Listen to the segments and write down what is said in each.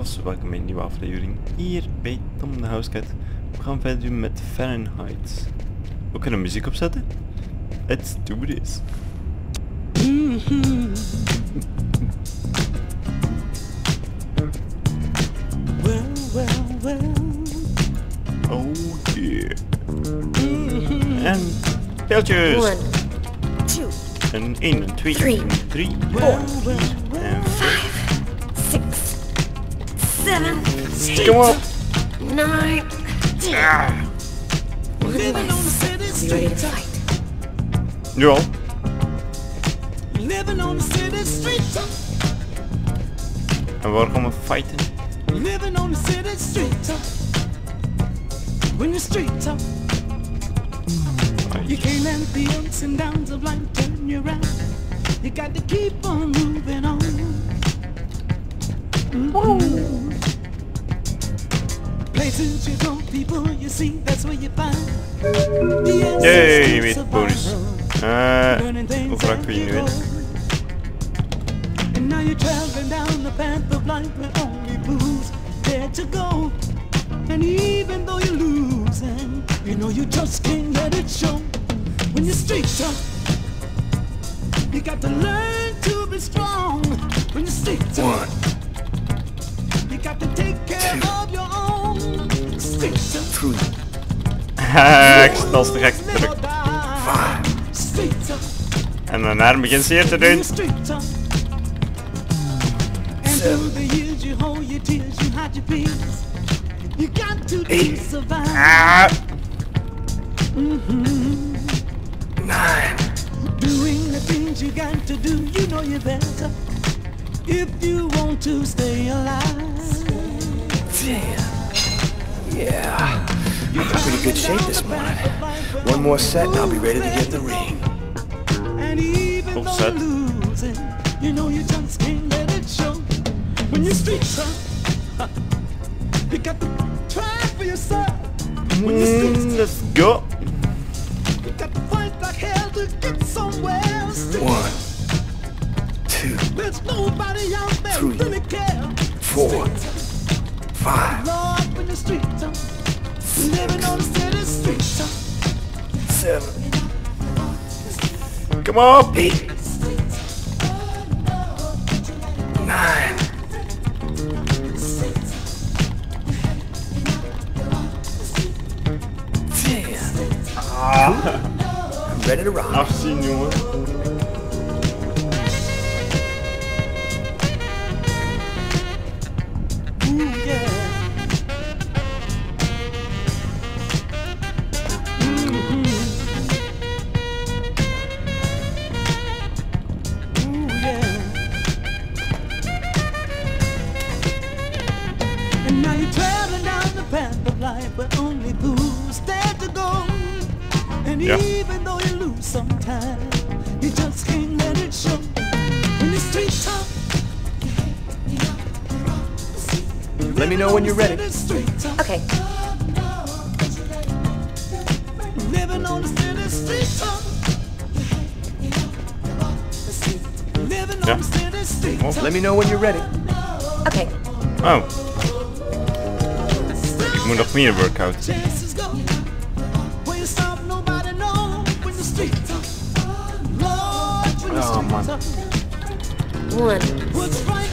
Amigos, welkom bij een nieuwe aflevering hier bij Tom de Housecat. We gaan verder doen met Fahrenheit. We kunnen muziek opzetten. Let's do this. Well, well, well. Oh yeah. En speeltjes. One, two, En 1 en 2 Three. en 3 Well, well, well. en five, six, seven, op. nine, ten. One less. ready to fight. Al. Living on the city streets. En waar gaan we fighten? Living on the city streets. When the streets up, you can't let the ups and downs of life turn you around. You got to keep on moving on. Mhm. Places you go, people you see, that's where you find. the Yay, met survival. bonus. Learning things hoe as kun je you nu go. in? And now you're traveling down the path of life where only fools dare to go. And even though you're losing, you know you just can't let it show. When you're streets up, you got to learn to be strong. When you're streets up, you got to take care of your own. Streets up, Haha, ik dat is te gek live druk. or die. Streets up. En daarna begint ze hier te doen. And through the years you hold your tears, you hide your fears. You got to survive. Ah, Doing the things you got to do, you know you better. If you want to stay alive. You're in pretty good shape this morning. One more set and I'll be ready to get the ring. And even Full though set. you're losing, you know you just can't let it show. When you're streets up, you got to try for yourself. When you're streets mm, let's go. You got to fight like hell to get somewhere. Still, One, two, There's nobody out there Three. really care. four, five, Lord, when the streets are living on seven, Kom op. eight. I'm ready to rock. Afzien, jongen. Ooh, Lord, when the Oh, streets man. are. One, What's right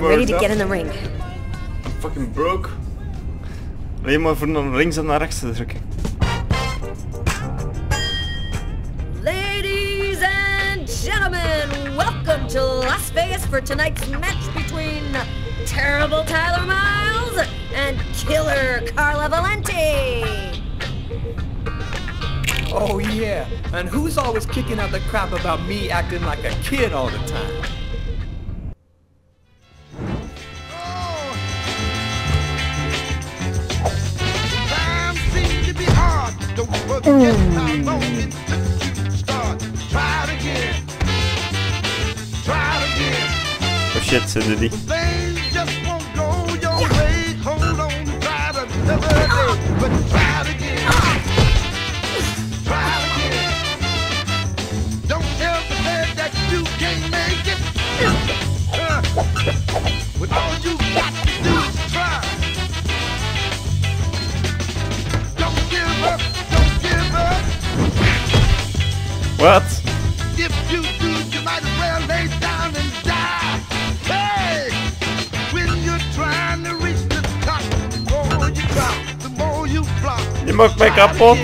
Ready to get in the ring. I'm fucking broke. Alleen maar voor naar links en naar rechts te drukken. Ladies and gentlemen, welcome to Las Vegas for tonight's match between Terrible Tyler Miles and Killer Carla Valenti. Oh yeah, and who's always kicking out the crap about me acting like a kid all the time? Oh shit, c'est Diddy. What? If you do, you might as well lay down and die. Hey, when you're trying to reach the top, the more you drop, the more you flop. You must make up both.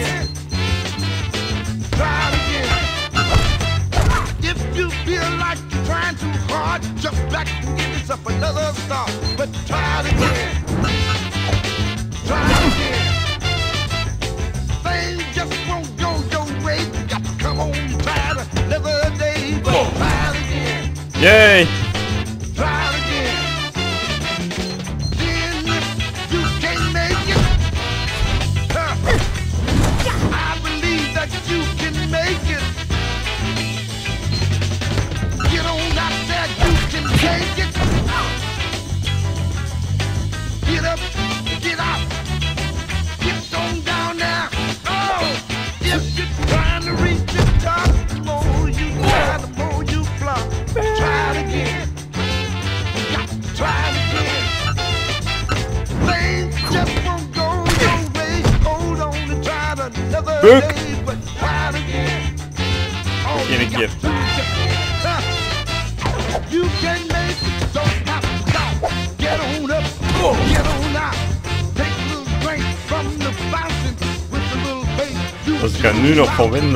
Yay!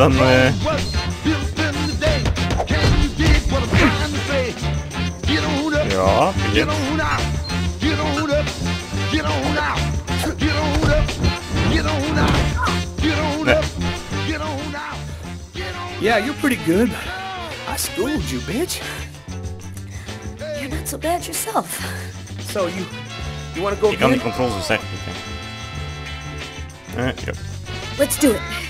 yandan e, eh. Ja. Yeah, you're pretty good. I schooled you, bitch. You're not so bad yourself. So you you wanna go Ik kan die controls dus second. niet. Eh, ja. Let's do it.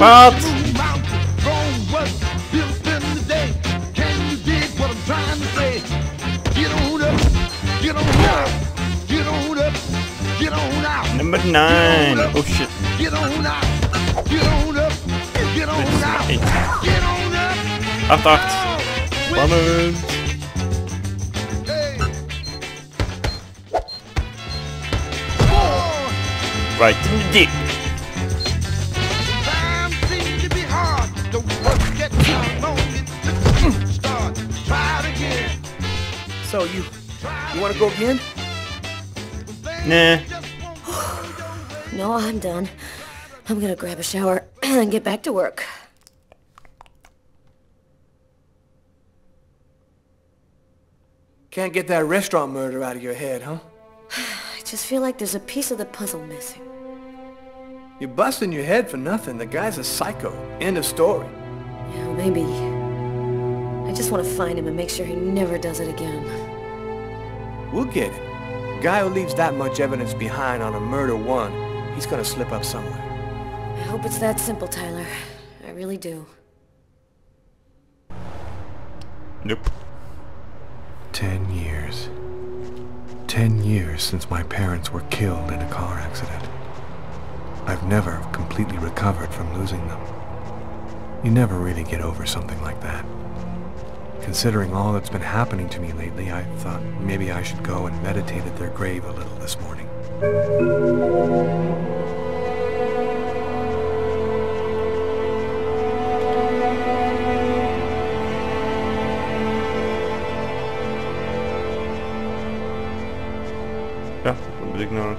But Number nine. Oh shit. Get on up. Get on up. Get on up. Get on up. Right. Want to go again? Nah. No, I'm done. I'm gonna grab a shower and get back to work. Can't get that restaurant murder out of your head, huh? I just feel like there's a piece of the puzzle missing. You're busting your head for nothing. The guy's a psycho. End of story. Yeah, maybe. I just want to find him and make sure he never does it again. We'll get it. Guy who leaves that much evidence behind on a murder one, he's gonna slip up somewhere. I hope it's that simple, Tyler. I really do. Nope. Ten years. Ten years since my parents were killed in a car accident. I've never completely recovered from losing them. You never really get over something like that. Considering all that's been happening to me lately, I thought maybe I should go and meditate at their grave a little this morning. Ja, waar moet ik nou?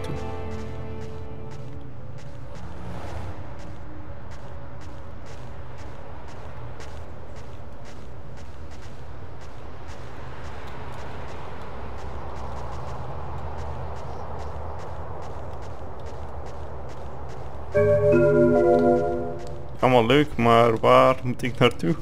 Maar waar moet ik naartoe?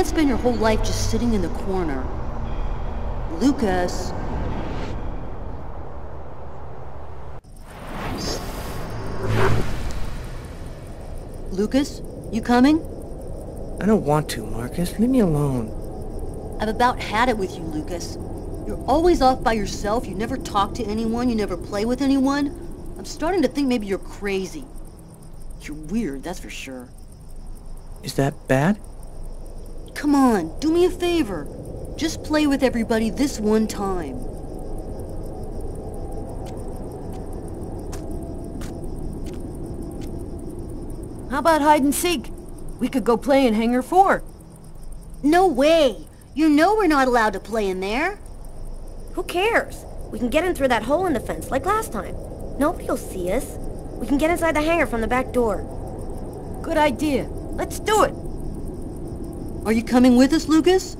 Can't spend your whole life just sitting in the corner. Lucas. Lucas, you coming? I don't want to, Marcus. Leave me alone. I've about had it with you, Lucas. You're always off by yourself, you never talk to anyone, you never play with anyone. I'm starting to think maybe you're crazy. You're weird, that's for sure. Is that bad? Come on, do me a favor. Just play with everybody this one time. How about hide and seek? We could go play in Hangar 4. No way! You know we're not allowed to play in there. Who cares? We can get in through that hole in the fence, like last time. Nobody'll see us. We can get inside the hangar from the back door. Good idea. Let's do it. Are you coming with us, Lucas?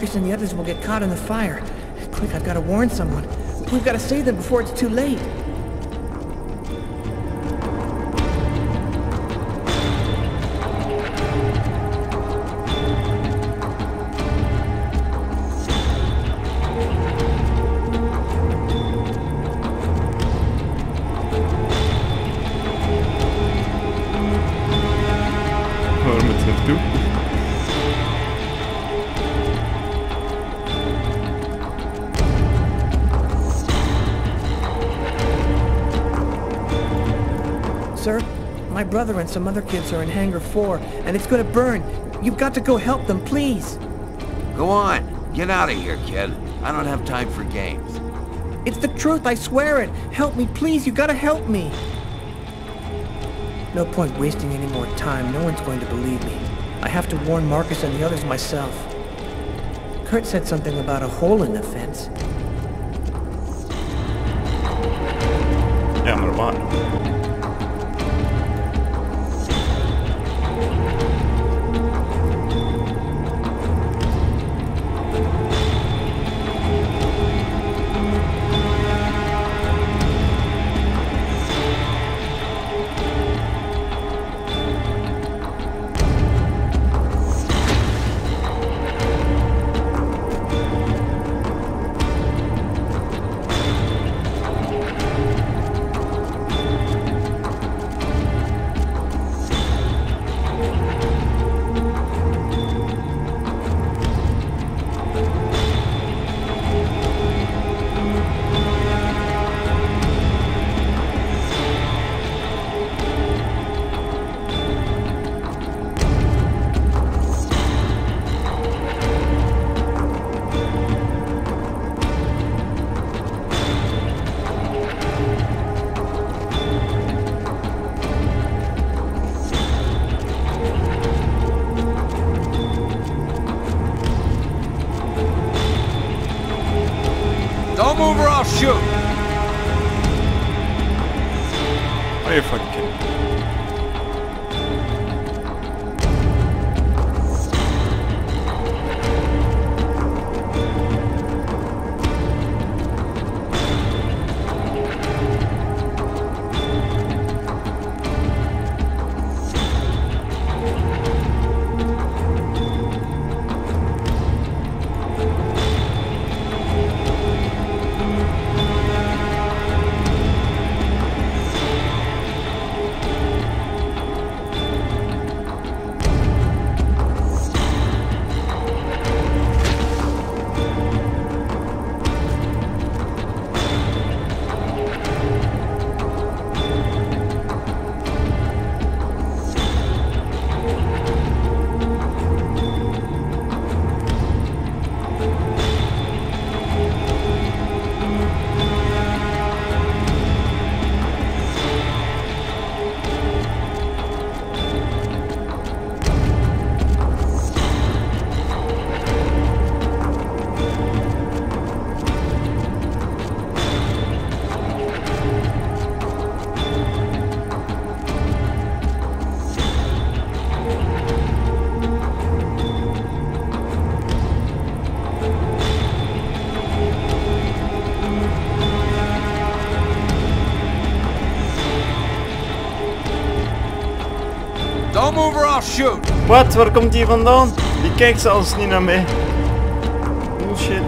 Marcus and the others will get caught in the fire. Quick, I've gotta warn someone. We've gotta save them before it's too late. My brother and some other kids are in Hangar 4, and it's gonna burn. You've got to go help them, please. Go on. Get out of here, kid. I don't have time for games. It's the truth, I swear it. Help me, please, you gotta help me. No point wasting any more time. No one's going to believe me. I have to warn Marcus and the others myself. Kurt said something about a hole in the fence. Ja, maar Don't move or I'll shoot. Are you fucking kidding Wat? Waar komt die vandaan? Die kijkt zelfs niet naar mij. Bullshit.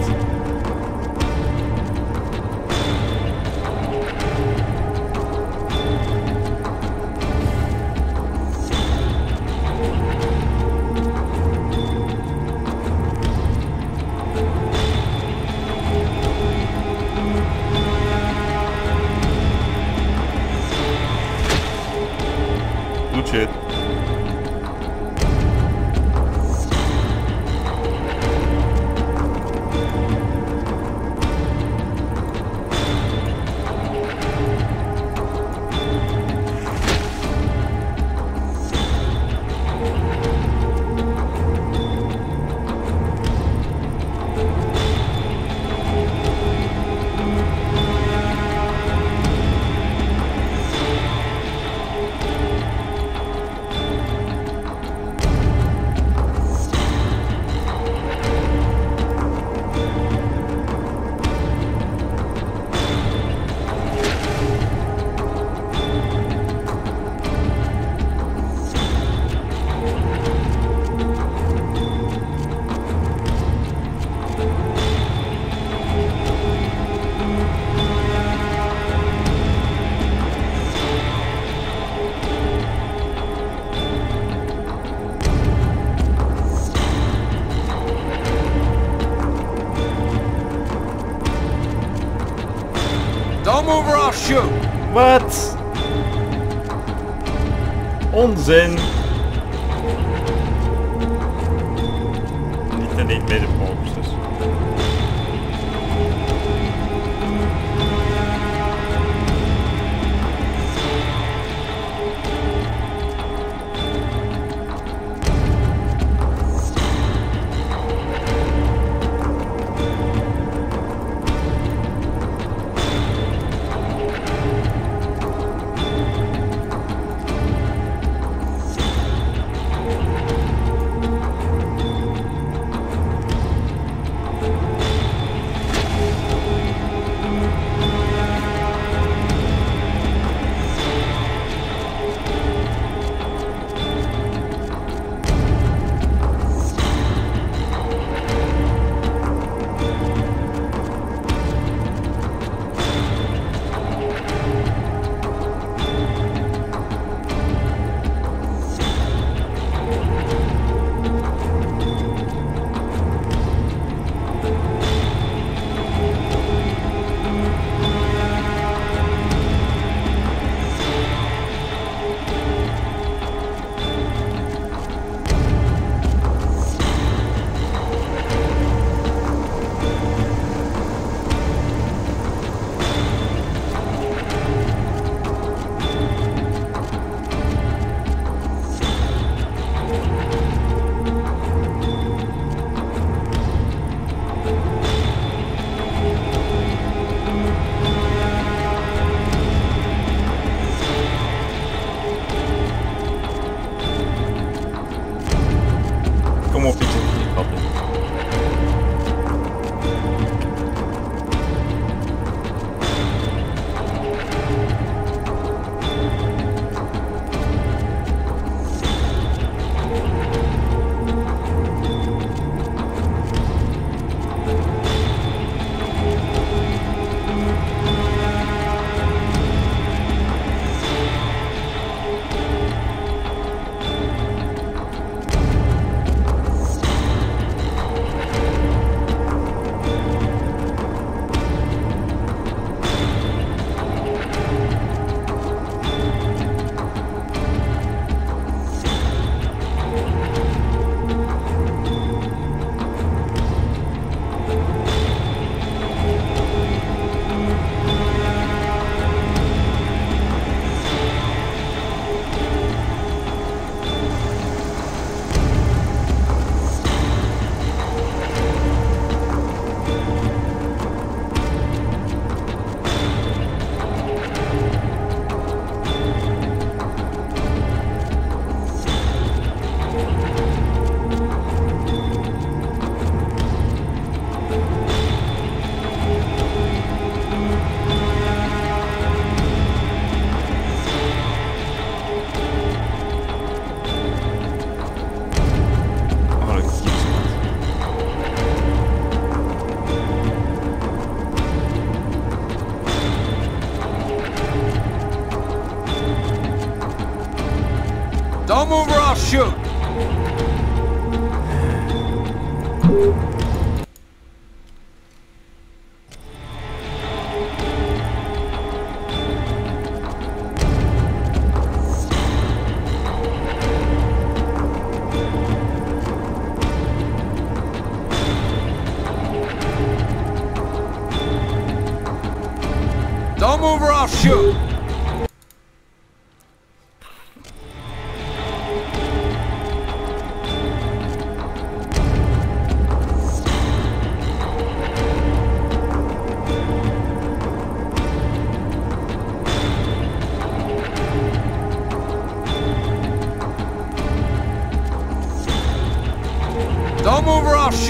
Bullshit. Don't move or I'll shoot. Wat? Onzin. Niet alleen bij de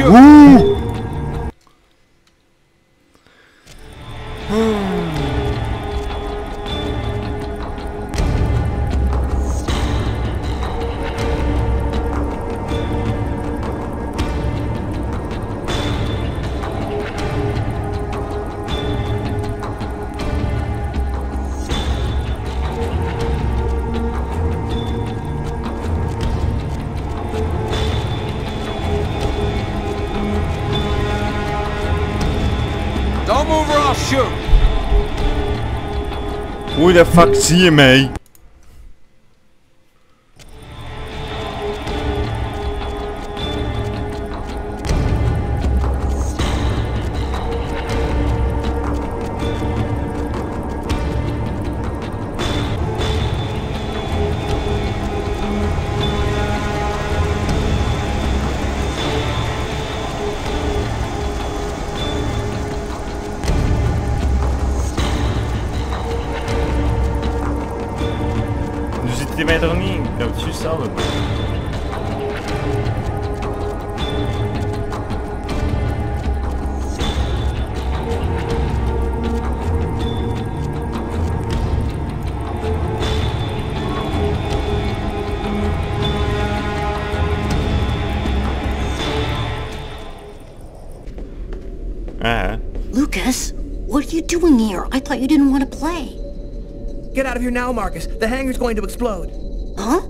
move De fuck zie je mij? Thought you didn't want to play. Get out of here now, Marcus. The hangar's going to explode. Huh?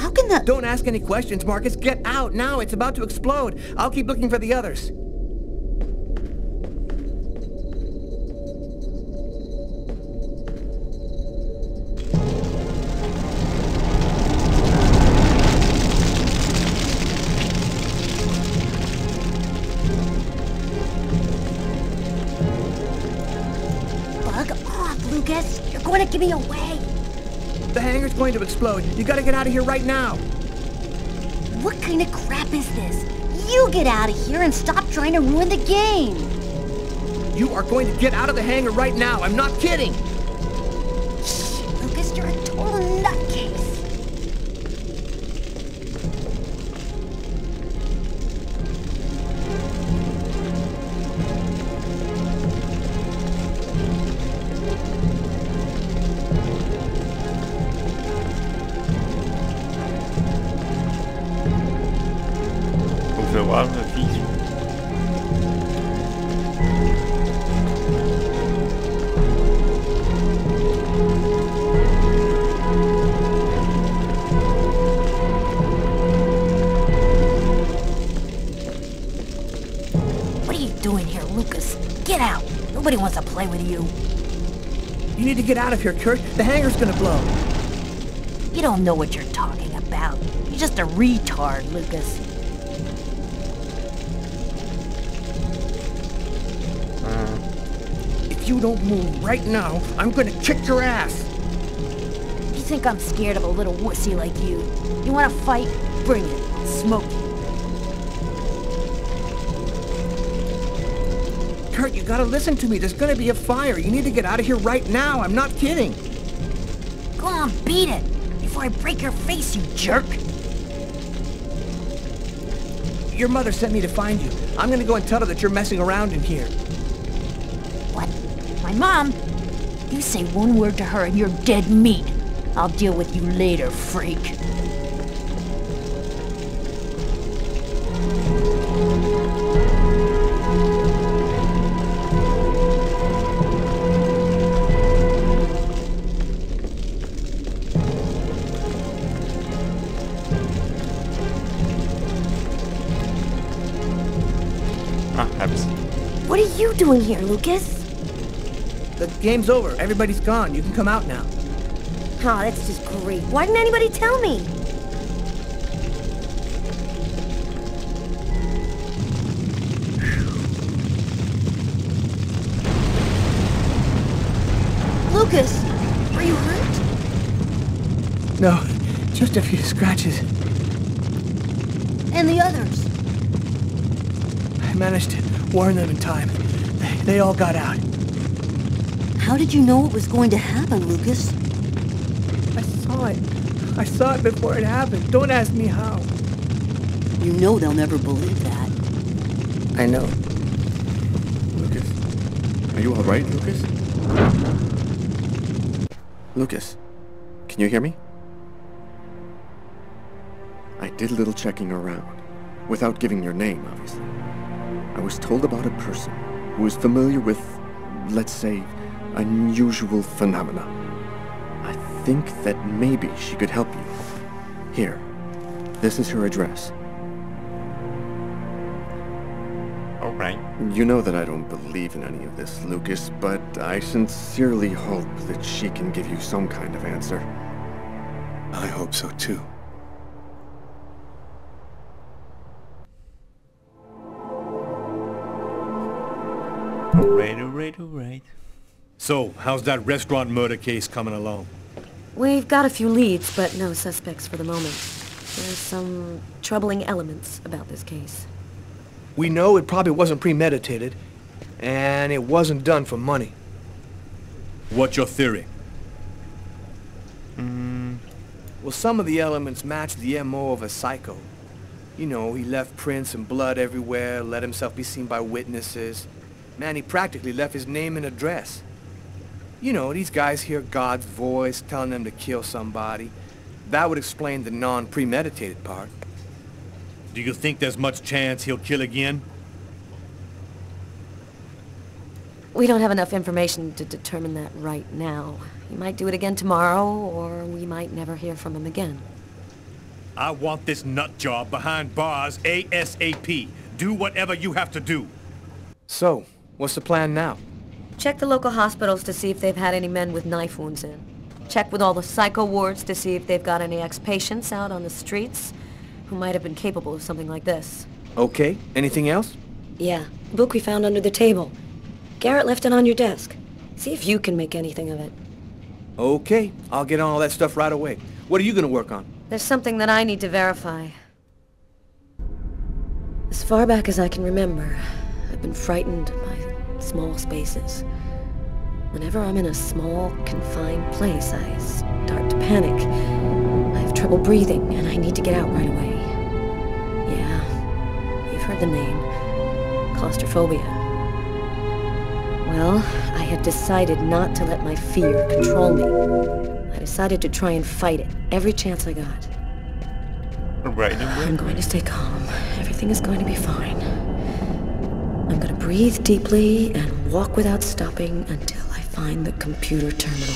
How can that... Don't ask any questions, Marcus. Get out now. It's about to explode. I'll keep looking for the others. Going to explode. You gotta get out of here right now. What kind of crap is this? You get out of here and stop trying to ruin the game. You are going to get out of the hangar right now. I'm not kidding. Nobody wants to play with you. You need to get out of here, Kurt. The hangar's gonna blow. You don't know what you're talking about. You're just a retard, Lucas. Uh. If you don't move right now, I'm gonna kick your ass. You think I'm scared of a little wussy like you? You want to fight? Bring it. I'll smoke you. Gotta listen to me. There's gonna be a fire. You need to get out of here right now. I'm not kidding. Go on, beat it. Before I break your face, you jerk. Your mother sent me to find you. I'm gonna go and tell her that you're messing around in here. What? My mom? You say one word to her and you're dead meat. I'll deal with you later, freak. Doing here, Lucas? The game's over. Everybody's gone. You can come out now. Oh, that's just great. Why didn't anybody tell me? Lucas, are you hurt? No, just a few scratches. And the others? I managed to warn them in time. They, they all got out. How did you know what was going to happen, Lucas? I saw it. I saw it before it happened. Don't ask me how. You know they'll never believe that. I know. Lucas? Are you alright, Lucas? Lucas, can you hear me? I did a little checking around, without giving your name, obviously. I was told about a person who is familiar with, let's say, unusual phenomena. I think that maybe she could help you. Here, this is her address. Alright. You know that I don't believe in any of this, Lucas, but I sincerely hope that she can give you some kind of answer. I hope so too. Alright, alright, alright. So, how's that restaurant murder case coming along? We've got a few leads, but no suspects for the moment. There's some troubling elements about this case. We know it probably wasn't premeditated, and it wasn't done for money. What's your theory? Hmm. Well, some of the elements match the MO of a psycho. You know, he left prints and blood everywhere, let himself be seen by witnesses. Man, he practically left his name and address. You know, these guys hear God's voice telling them to kill somebody. That would explain the non-premeditated part. Do you think there's much chance he'll kill again? We don't have enough information to determine that right now. He might do it again tomorrow, or we might never hear from him again. I want this nut job behind bars ASAP. Do whatever you have to do. So, what's the plan now? Check the local hospitals to see if they've had any men with knife wounds in. Check with all the psycho wards to see if they've got any ex-patients out on the streets who might have been capable of something like this. Okay, anything else? Yeah, book we found under the table. Garrett left it on your desk. See if you can make anything of it. Okay, I'll get on all that stuff right away. What are you gonna work on? There's something that I need to verify. As far back as I can remember, I've been frightened small spaces. Whenever I'm in a small, confined place, I start to panic. I have trouble breathing, and I need to get out right away. Yeah, you've heard the name. Claustrophobia. Well, I had decided not to let my fear control me. I decided to try and fight it every chance I got. Alright, I'm going to stay calm. Everything is going to be fine. Breathe deeply and walk without stopping until I find the computer terminal.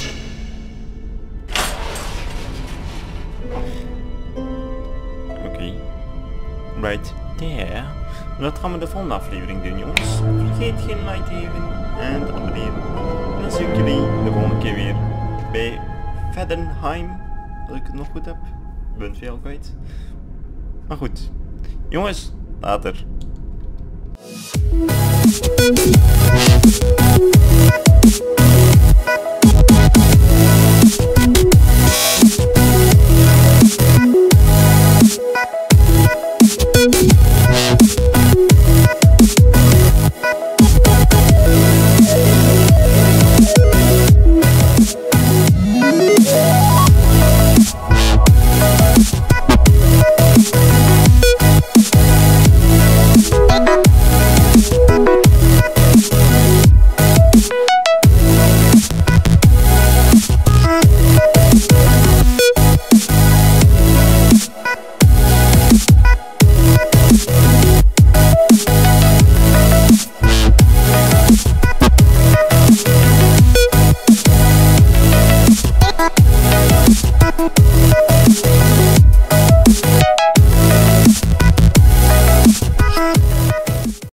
Oké. Right there. Dat gaan we de volgende aflevering doen, jongens. Vergeet geen like te geven en te abonneren. En dan zie ik jullie de volgende keer weer bij Fahrenheit. Als ik het nog goed heb. Ik ben veel kwijt. Maar goed. Jongens, later. Música